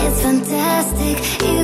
It's fantastic. You